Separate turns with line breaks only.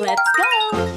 Let's go!